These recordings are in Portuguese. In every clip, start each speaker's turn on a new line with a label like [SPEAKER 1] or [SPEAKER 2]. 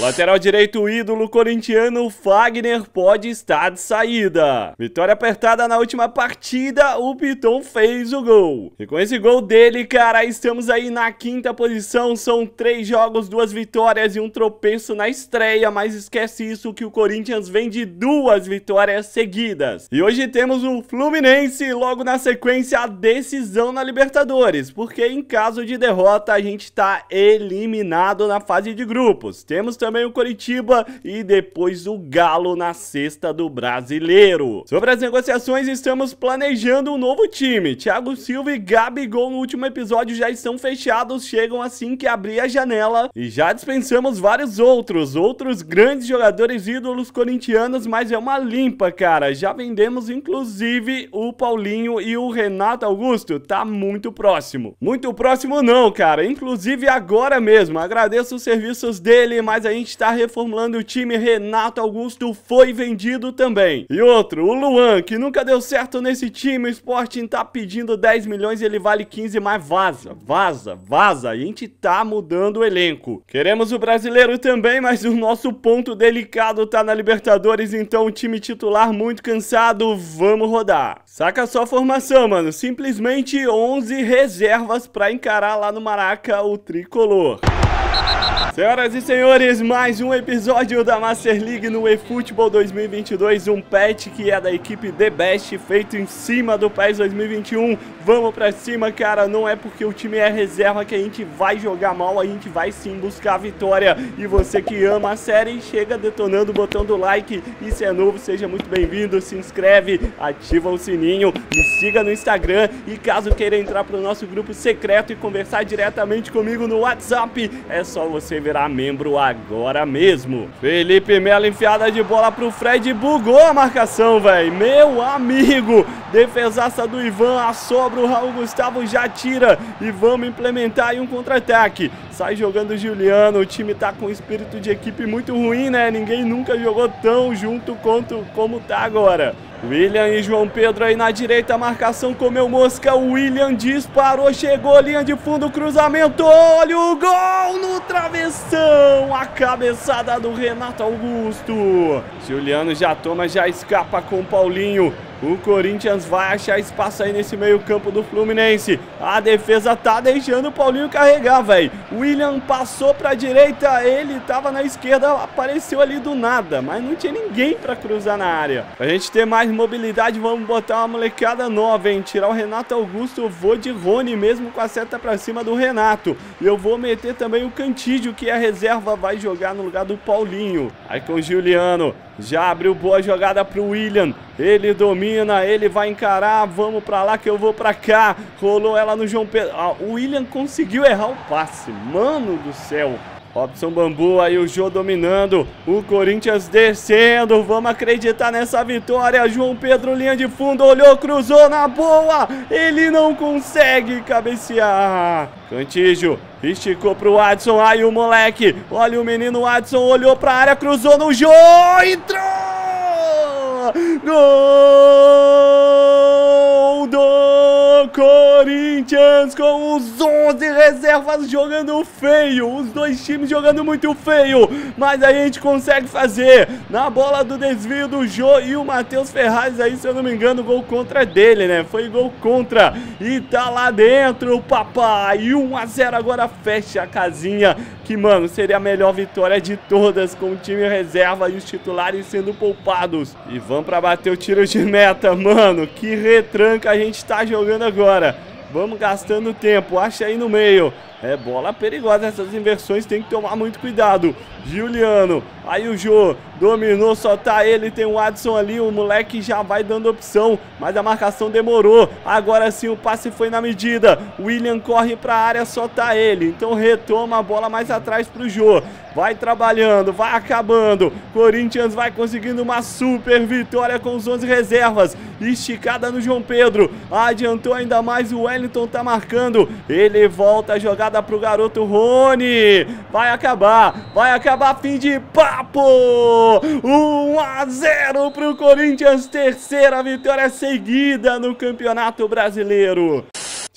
[SPEAKER 1] Lateral direito, ídolo corintiano Fagner pode estar de saída. Vitória apertada na última partida, o Piton fez o gol. E com esse gol dele, cara, estamos aí na quinta posição. São três jogos, duas vitórias e um tropeço na estreia. Mas esquece isso que o Corinthians vem de duas vitórias seguidas. E hoje temos o Fluminense, logo na sequência, a decisão na Libertadores. Porque em caso de derrota, a gente tá eliminado na fase de grupos. Temos também também o Coritiba e depois o Galo na sexta do Brasileiro. Sobre as negociações, estamos planejando um novo time. Thiago Silva e Gabigol no último episódio já estão fechados, chegam assim que abrir a janela e já dispensamos vários outros, outros grandes jogadores ídolos corintianos, mas é uma limpa, cara. Já vendemos inclusive o Paulinho e o Renato Augusto, tá muito próximo. Muito próximo não, cara, inclusive agora mesmo. Agradeço os serviços dele, mas a gente está reformulando o time. Renato Augusto foi vendido também. E outro, o Luan, que nunca deu certo nesse time. O Sporting tá pedindo 10 milhões e ele vale 15, mas vaza, vaza, vaza. A gente tá mudando o elenco. Queremos o brasileiro também, mas o nosso ponto delicado tá na Libertadores, então o time titular muito cansado, vamos rodar. Saca só a formação, mano. Simplesmente 11 reservas para encarar lá no Maraca o tricolor. Senhoras e senhores, mais um episódio da Master League no eFootball 2022, um patch que é da equipe The Best, feito em cima do PES 2021. Vamos pra cima, cara, não é porque o time é reserva que a gente vai jogar mal, a gente vai sim buscar a vitória. E você que ama a série, chega detonando o botão do like, e se é novo, seja muito bem-vindo, se inscreve, ativa o sininho, me siga no Instagram e caso queira entrar pro nosso grupo secreto e conversar diretamente comigo no WhatsApp, é só você virar membro agora mesmo. Felipe Melo enfiada de bola pro Fred, bugou a marcação, velho. Meu amigo, defesaça do Ivan, a sobra, o Raul Gustavo já tira e vamos implementar aí um contra-ataque. Sai jogando o Juliano, o time tá com um espírito de equipe muito ruim, né? Ninguém nunca jogou tão junto quanto como tá agora. William e João Pedro aí na direita, marcação comeu mosca. William disparou, chegou, linha de fundo, cruzamento. Olha o gol no travessão. A cabeçada do Renato Augusto. Juliano já toma, já escapa com o Paulinho. O Corinthians vai achar espaço aí nesse meio campo do Fluminense. A defesa tá deixando o Paulinho carregar, velho. William passou pra direita, ele tava na esquerda, apareceu ali do nada. Mas não tinha ninguém pra cruzar na área. Pra gente ter mais mobilidade, vamos botar uma molecada nova, hein. Tirar o Renato Augusto, eu vou de Rony mesmo com a seta pra cima do Renato. E eu vou meter também o Cantídio, que é a reserva, vai jogar no lugar do Paulinho. Aí com o Juliano. Já abriu boa jogada pro William. Ele domina, ele vai encarar. Vamos pra lá que eu vou pra cá. Rolou ela no João Pedro. Ah, o William conseguiu errar o passe. Mano do céu. Robson Bambu aí o Jô dominando, o Corinthians descendo, vamos acreditar nessa vitória, João Pedro linha de fundo, olhou, cruzou na boa, ele não consegue cabecear, Cantígio esticou pro Adson, aí o moleque, olha o menino Adson, olhou pra área, cruzou no Jô, entrou, gol Corinthians com os 11 reservas jogando feio. Os dois times jogando muito feio. Mas a gente consegue fazer. Na bola do desvio do Jô e o Matheus Ferraz aí, se eu não me engano, gol contra dele, né? Foi gol contra. E tá lá dentro, papai. 1 a 0 agora fecha a casinha. Que, mano, seria a melhor vitória de todas com o time reserva e os titulares sendo poupados. E vamos pra bater o tiro de meta, mano. Que retranca a gente tá jogando agora. Vamos gastando tempo, acha aí no meio. É bola perigosa, essas inversões tem que tomar muito cuidado. Juliano, aí o Jô dominou, só tá ele, tem o Adson ali, o moleque já vai dando opção, mas a marcação demorou. Agora sim o passe foi na medida. William corre pra área, só tá ele. Então retoma a bola mais atrás pro Jô. Vai trabalhando, vai acabando. Corinthians vai conseguindo uma super vitória com os 11 reservas. Esticada no João Pedro. Adiantou ainda mais o Wellington tá marcando. Ele volta a jogada pro garoto Rony. Vai acabar, vai acabar fim de papo. 1 a 0 pro Corinthians, terceira vitória seguida no Campeonato Brasileiro.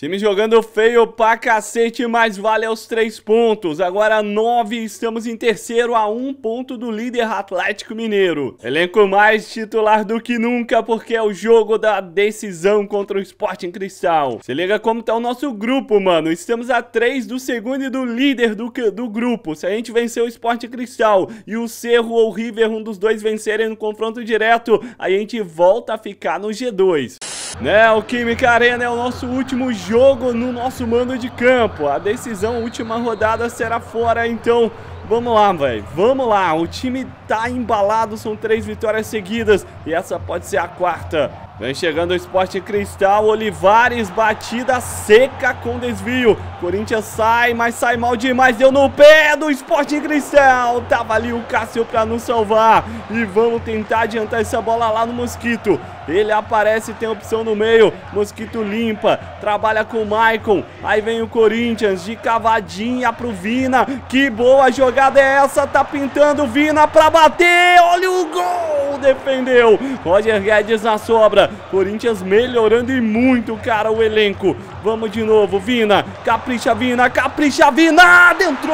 [SPEAKER 1] Time jogando feio pra cacete, mas vale aos três pontos. Agora nove, estamos em terceiro a um ponto do líder Atlético Mineiro. Elenco mais titular do que nunca, porque é o jogo da decisão contra o Sporting Cristal. Se liga como tá o nosso grupo, mano. Estamos a três do segundo e do líder do, do grupo. Se a gente vencer o Sporting Cristal e o Cerro ou o River, um dos dois vencerem no confronto direto, a gente volta a ficar no G2. Né, o Química Arena é o nosso último jogo no nosso mando de campo. A decisão, última rodada será fora, então vamos lá, velho. Vamos lá, o time tá embalado, são três vitórias seguidas e essa pode ser a quarta. Vem chegando o Esporte Cristal, Olivares, batida seca com desvio. Corinthians sai, mas sai mal demais, deu no pé do Esporte Cristal. Tava ali o Cássio pra nos salvar. E vamos tentar adiantar essa bola lá no Mosquito. Ele aparece, tem opção no meio. Mosquito limpa, trabalha com o Maicon. Aí vem o Corinthians de cavadinha pro Vina. Que boa jogada é essa? Tá pintando Vina pra bater. Olha o gol! Defendeu. Roger Guedes na sobra. Corinthians melhorando e muito, cara, o elenco. Vamos de novo, Vina. Capricha, Vina. Capricha, Vina. Dentro!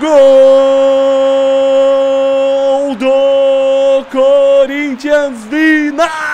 [SPEAKER 1] Gol do Corinthians, Vina!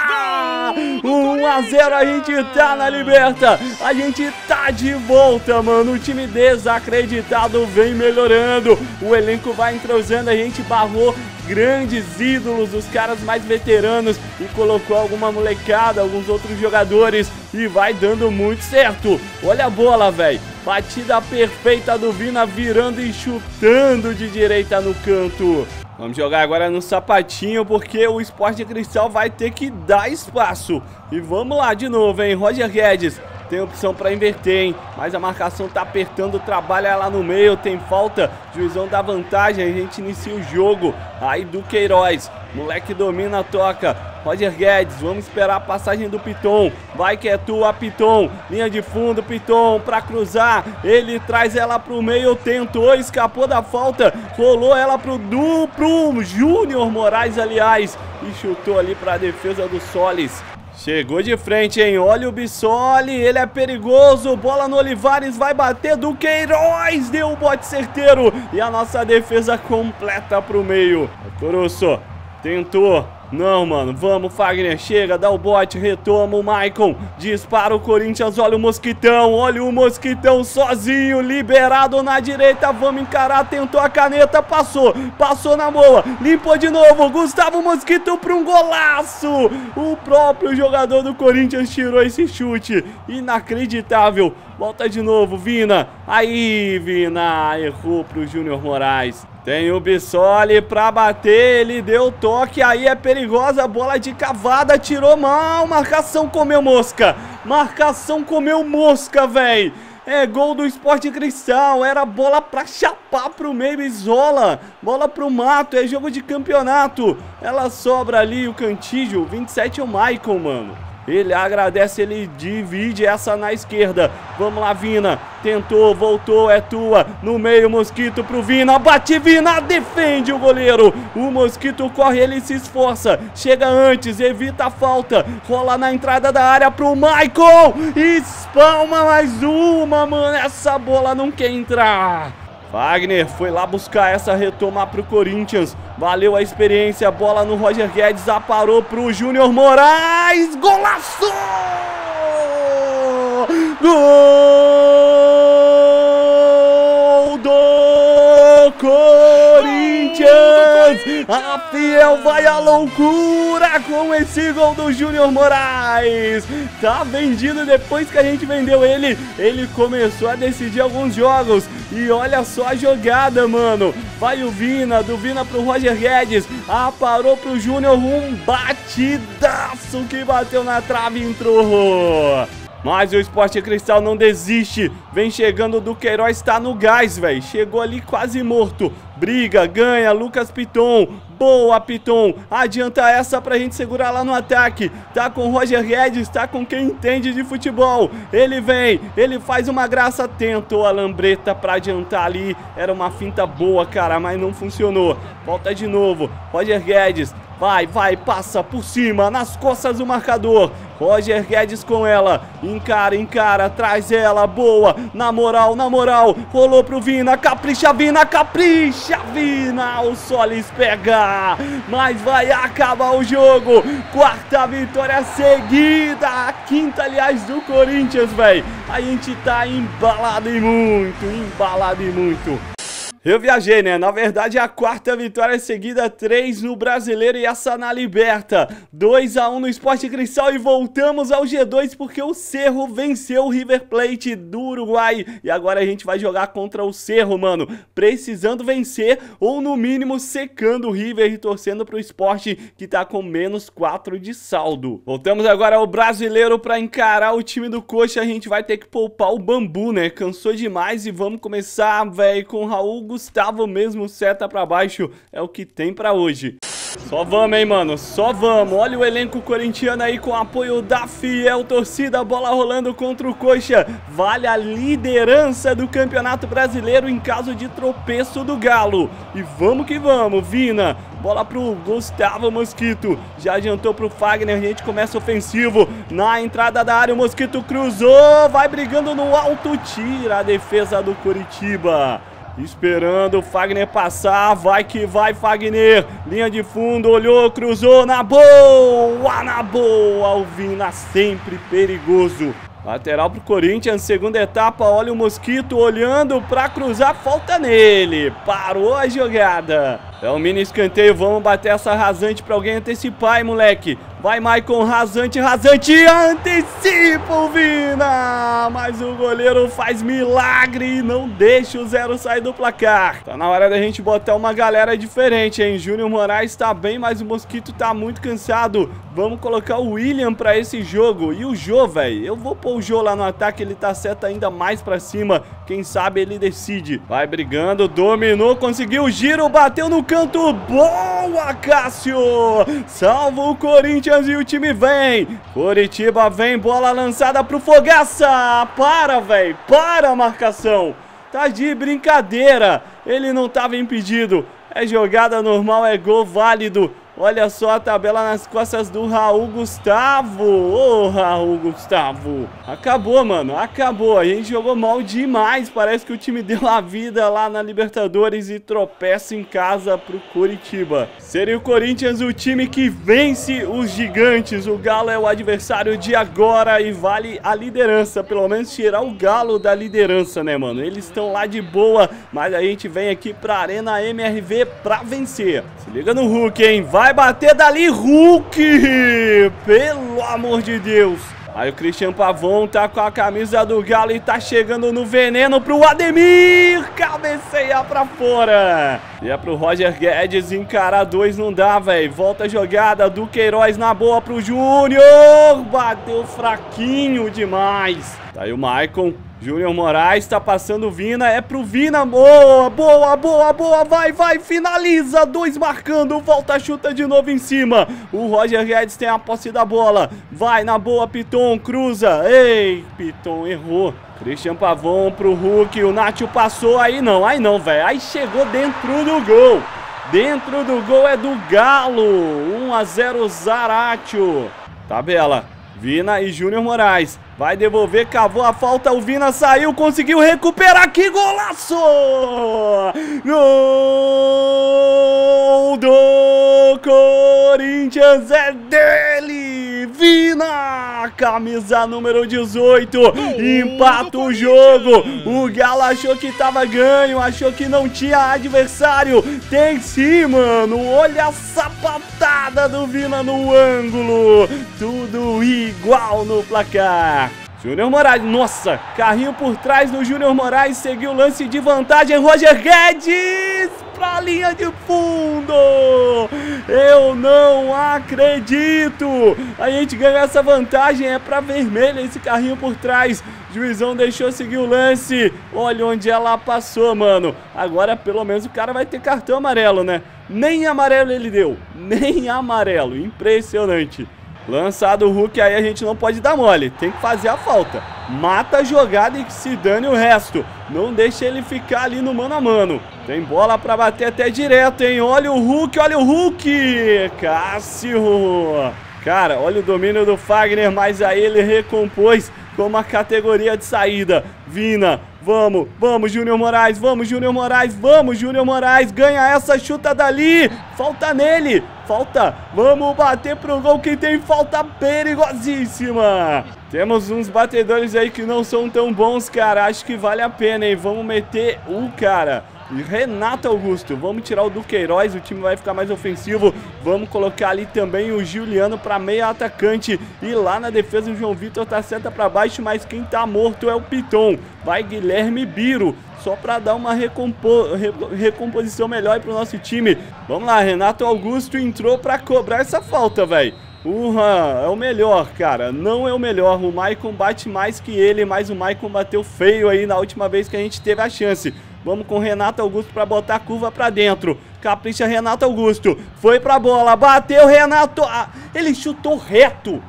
[SPEAKER 1] 1 a 0 a gente tá na liberta. A gente tá de volta, mano. O time desacreditado vem melhorando. O elenco vai entrosando. A gente barrou grandes ídolos, os caras mais veteranos e colocou alguma molecada, alguns outros jogadores e vai dando muito certo. Olha a bola, velho. Batida perfeita do Vina virando e chutando de direita no canto. Vamos jogar agora no sapatinho, porque o Esporte Cristal vai ter que dar espaço. E vamos lá de novo, hein? Roger Guedes tem opção para inverter, hein? Mas a marcação tá apertando, trabalha lá no meio, tem falta, juizão dá vantagem, a gente inicia o jogo. Aí do Queiroz, moleque domina, toca. Roger Guedes, vamos esperar a passagem do Piton. Vai que é tua, Piton. Linha de fundo, Piton, para cruzar. Ele traz ela pro meio, tentou, escapou da falta. Rolou ela pro duplo Júnior Moraes, aliás. E chutou ali para a defesa do Solis. Chegou de frente, hein? Olha o Bissoli, ele é perigoso. Bola no Olivares, vai bater do Queiroz. Deu o bote certeiro. E a nossa defesa completa pro meio. Coruço tentou, não, mano, vamos, Fagner, chega, dá o bote, retoma o Maicon, dispara o Corinthians, olha o Mosquitão, olha o Mosquitão sozinho, liberado na direita, vamos encarar, tentou a caneta, passou, passou na boa, limpou de novo, Gustavo Mosquito para um golaço, o próprio jogador do Corinthians tirou esse chute, inacreditável, volta de novo, Vina, aí, Vina, errou pro Júnior Moraes. Tem o Bissoli pra bater, ele deu toque, aí é perigosa, bola de cavada, tirou mal, marcação comeu mosca, marcação comeu mosca, velho. É gol do Esporte Cristal, era bola pra chapar pro meio, isola, bola pro mato, é jogo de campeonato. Ela sobra ali, o Cantígio, 27 é o Michael, mano. Ele agradece, ele divide essa na esquerda. Vamos lá, Vina. Tentou, voltou, é tua. No meio, Mosquito pro Vina. Bate, Vina, defende o goleiro. O Mosquito corre, ele se esforça. Chega antes, evita a falta. Rola na entrada da área pro Michael. Espalma mais uma, mano. Essa bola não quer entrar. Wagner foi lá buscar essa retomar pro Corinthians. Valeu a experiência. Bola no Roger Guedes. Aparou pro Júnior Moraes. Golaço! Gol do Corinthians! A Fiel vai à loucura com esse gol do Júnior Moraes. Tá vendido depois que a gente vendeu ele. Ele começou a decidir alguns jogos. E olha só a jogada, mano. Vai o Vina, do Vina pro Roger Guedes. Ah, parou pro Júnior. Um batidaço que bateu na trave e entrou. Mas o Esporte Cristal não desiste. Vem chegando do Queiroz, tá no gás, velho. Chegou ali quase morto. Briga, ganha, Lucas Piton. Boa, Piton. Adianta essa pra gente segurar lá no ataque. Tá com o Roger Guedes, tá com quem entende de futebol. Ele vem, ele faz uma graça. Tentou a lambreta pra adiantar ali. Era uma finta boa, cara, mas não funcionou. Volta de novo. Roger Guedes Vai, vai, passa por cima, nas costas do marcador. Roger Guedes com ela. Encara, encara, traz ela. Boa. Na moral, na moral. Rolou pro Vina. Capricha, Vina, capricha, Vina. O Solis pega. Mas vai acabar o jogo. Quarta vitória seguida. A quinta, aliás, do Corinthians, velho. A gente tá embalado e muito. Embalado e muito. Eu viajei, né? Na verdade, é a quarta vitória seguida, três no Brasileiro e essa na Liberta. 2 a 1 no Esporte Cristal e voltamos ao G2 porque o Cerro venceu o River Plate do Uruguai. E agora a gente vai jogar contra o Cerro, mano. Precisando vencer ou, no mínimo, secando o River e torcendo pro Esporte que tá com menos 4 de saldo. Voltamos agora ao Brasileiro pra encarar o time do Coxa. A gente vai ter que poupar o Bambu, né? Cansou demais e vamos começar, velho, com o Raul mesmo seta pra baixo. É o que tem pra hoje. Só vamos, hein, mano. Só vamos. Olha o elenco corintiano aí com apoio da Fiel Torcida. Bola rolando contra o Coxa. Vale a liderança do Campeonato Brasileiro em caso de tropeço do Galo. E vamos que vamos, Vina. Bola pro Gustavo Mosquito. Já adiantou pro Fagner. A gente começa ofensivo. Na entrada da área, o Mosquito cruzou. Vai brigando no alto. Tira a defesa do Curitiba. Esperando o Fagner passar, vai que vai Fagner, linha de fundo, olhou, cruzou, na boa, na boa, Alvina sempre perigoso. Lateral pro Corinthians, segunda etapa, olha o Mosquito olhando pra cruzar, falta nele, parou a jogada. É um mini escanteio, vamos bater essa rasante pra alguém antecipar, hein, moleque. Vai, Maicon, rasante, rasante, antecipa o Vina! Mas o goleiro faz milagre e não deixa o zero sair do placar. Tá na hora da gente botar uma galera diferente, hein? Júnior Moraes tá bem, mas o Mosquito tá muito cansado. Vamos colocar o William pra esse jogo. E o Jô, velho, eu vou pôr o Jô lá no ataque, ele tá certo ainda mais pra cima. Quem sabe ele decide. Vai brigando, dominou, conseguiu o giro, bateu no canto. Boa, Cássio! Salva o Corinthians e o time vem. Coritiba vem, bola lançada pro Fogaça. Para, velho, para a marcação. Tá de brincadeira. Ele não tava impedido. É jogada normal, é gol válido. Olha só a tabela nas costas do Raul Gustavo. Ô, oh, Raul Gustavo. Acabou, mano. Acabou. A gente jogou mal demais. Parece que o time deu a vida lá na Libertadores e tropeça em casa pro Curitiba. Seria o Corinthians o time que vence os gigantes. O Galo é o adversário de agora e vale a liderança. Pelo menos tirar o Galo da liderança, né, mano? Eles estão lá de boa, mas a gente vem aqui pra Arena MRV pra vencer. Se liga no Hulk, hein? Vai Vai bater dali Hulk! Pelo amor de Deus! Aí o Christian Pavon tá com a camisa do Galo e tá chegando no veneno pro Ademir! Cabeceia pra fora! E é pro Roger Guedes encarar dois, não dá, velho. Volta a jogada do Queiroz na boa pro Júnior! Bateu fraquinho demais. Tá aí o Maicon Júnior Moraes tá passando o Vina, é pro Vina, boa, boa, boa, boa, vai, vai, finaliza, dois marcando, volta, chuta de novo em cima, o Roger Guedes tem a posse da bola, vai na boa, Piton, cruza, ei, Piton, errou, Christian Pavon pro Hulk, o Nacho passou, aí não, aí não, velho, aí chegou dentro do gol, dentro do gol é do Galo, 1 a 0 Zaratio, tabela, Vina e Júnior Moraes. Vai devolver, cavou a falta, o Vina saiu, conseguiu recuperar, que golaço! Gol do Corinthians é dele! Vina, camisa número 18, empata o jogo, o Galo achou que tava ganho, achou que não tinha adversário, tem sim, mano, olha a sapatada do Vina no ângulo, tudo igual no placar. Júnior Moraes, nossa, carrinho por trás do Júnior Moraes, seguiu o lance de vantagem, Roger Guedes pra linha de fundo, eu não acredito, a gente ganhou essa vantagem, é pra vermelha esse carrinho por trás, Juizão deixou seguir o lance, olha onde ela passou, mano, agora pelo menos o cara vai ter cartão amarelo, né, nem amarelo ele deu, nem amarelo, impressionante. Lançado o Hulk, aí a gente não pode dar mole. Tem que fazer a falta. Mata a jogada e que se dane o resto. Não deixa ele ficar ali no mano a mano. Tem bola pra bater até direto, hein? Olha o Hulk, olha o Hulk! Cássio! Cara, olha o domínio do Fagner, mas aí ele recompôs com uma categoria de saída. Vina, vamos, vamos, Júnior Moraes, vamos, Júnior Moraes, vamos, Júnior Moraes, ganha essa, chuta dali, falta nele, falta, vamos bater pro gol que tem falta perigosíssima. Temos uns batedores aí que não são tão bons, cara, acho que vale a pena, hein, vamos meter o cara. Renato Augusto. Vamos tirar o Duqueiroz, o time vai ficar mais ofensivo. Vamos colocar ali também o Juliano para meia atacante. E lá na defesa o João Vitor tá seta para baixo, mas quem tá morto é o Piton. Vai Guilherme Biro, só para dar uma recompo recomposição melhor para o nosso time. Vamos lá, Renato Augusto entrou para cobrar essa falta, velho. Uhum, é o melhor, cara. Não é o melhor. O Maicon bate mais que ele, mas o Maicon bateu feio aí na última vez que a gente teve a chance. Vamos com Renato Augusto para botar a curva para dentro. Capricha Renato Augusto. Foi pra bola. Bateu Renato. Ah, ele chutou reto.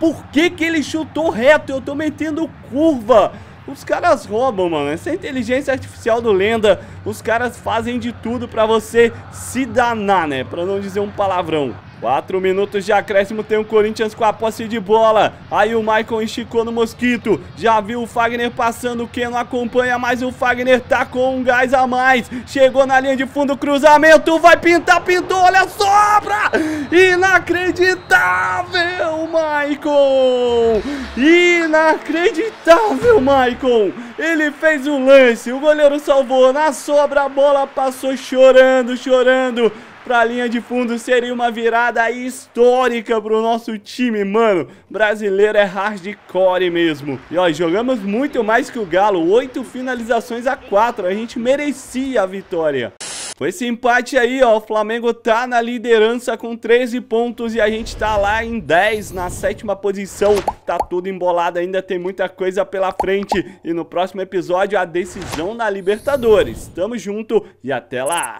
[SPEAKER 1] Por que que ele chutou reto? Eu tô metendo curva. Os caras roubam, mano. Essa inteligência artificial do Lenda. Os caras fazem de tudo pra você se danar, né? Pra não dizer um palavrão. Quatro minutos de acréscimo, tem o Corinthians com a posse de bola. Aí o Michael esticou no Mosquito. Já viu o Fagner passando, quem não acompanha, mas o Fagner tá com um gás a mais. Chegou na linha de fundo, cruzamento, vai pintar, pintou, olha sobra! Inacreditável, Michael! Inacreditável, Michael! Ele fez o lance, o goleiro salvou, na sobra a bola passou chorando, chorando pra linha de fundo seria uma virada histórica pro nosso time, mano. Brasileiro é hardcore mesmo. E ó, jogamos muito mais que o Galo, oito finalizações a quatro, a gente merecia a vitória. Com esse empate aí, ó, o Flamengo tá na liderança com 13 pontos e a gente tá lá em 10, na sétima posição. Tá tudo embolado ainda, tem muita coisa pela frente. E no próximo episódio, a decisão na Libertadores. Tamo junto e até lá!